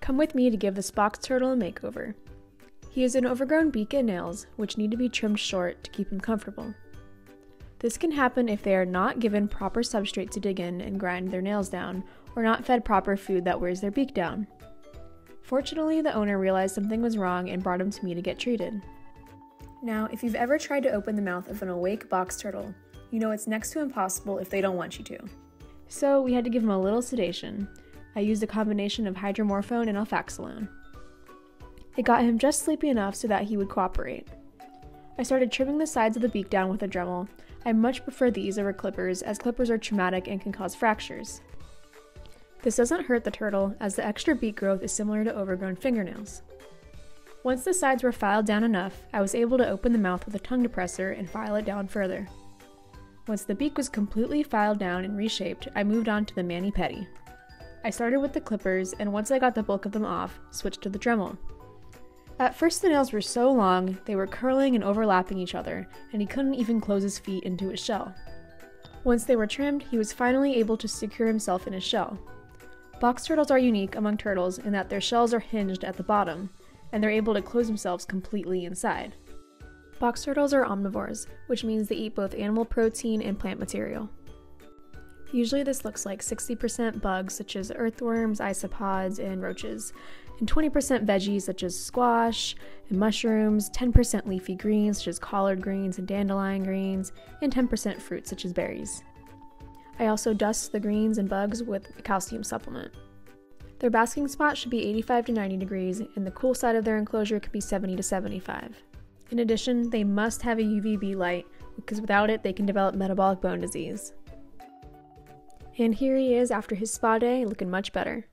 Come with me to give this box turtle a makeover. He has an overgrown beak and nails, which need to be trimmed short to keep him comfortable. This can happen if they are not given proper substrate to dig in and grind their nails down, or not fed proper food that wears their beak down. Fortunately, the owner realized something was wrong and brought him to me to get treated. Now, if you've ever tried to open the mouth of an awake box turtle, you know it's next to impossible if they don't want you to. So, we had to give him a little sedation. I used a combination of hydromorphone and alfaxalone. It got him just sleepy enough so that he would cooperate. I started trimming the sides of the beak down with a Dremel. I much prefer these over clippers, as clippers are traumatic and can cause fractures. This doesn't hurt the turtle, as the extra beak growth is similar to overgrown fingernails. Once the sides were filed down enough, I was able to open the mouth with a tongue depressor and file it down further. Once the beak was completely filed down and reshaped, I moved on to the mani pedi. I started with the clippers, and once I got the bulk of them off, switched to the Dremel. At first, the nails were so long, they were curling and overlapping each other, and he couldn't even close his feet into his shell. Once they were trimmed, he was finally able to secure himself in his shell. Box turtles are unique among turtles in that their shells are hinged at the bottom, and they're able to close themselves completely inside. Box turtles are omnivores, which means they eat both animal protein and plant material. Usually, this looks like 60% bugs such as earthworms, isopods, and roaches, and 20% veggies such as squash and mushrooms, 10% leafy greens such as collard greens and dandelion greens, and 10% fruit such as berries. I also dust the greens and bugs with a calcium supplement. Their basking spot should be 85 to 90 degrees, and the cool side of their enclosure can be 70 to 75. In addition, they must have a UVB light because without it, they can develop metabolic bone disease. And here he is after his spa day, looking much better.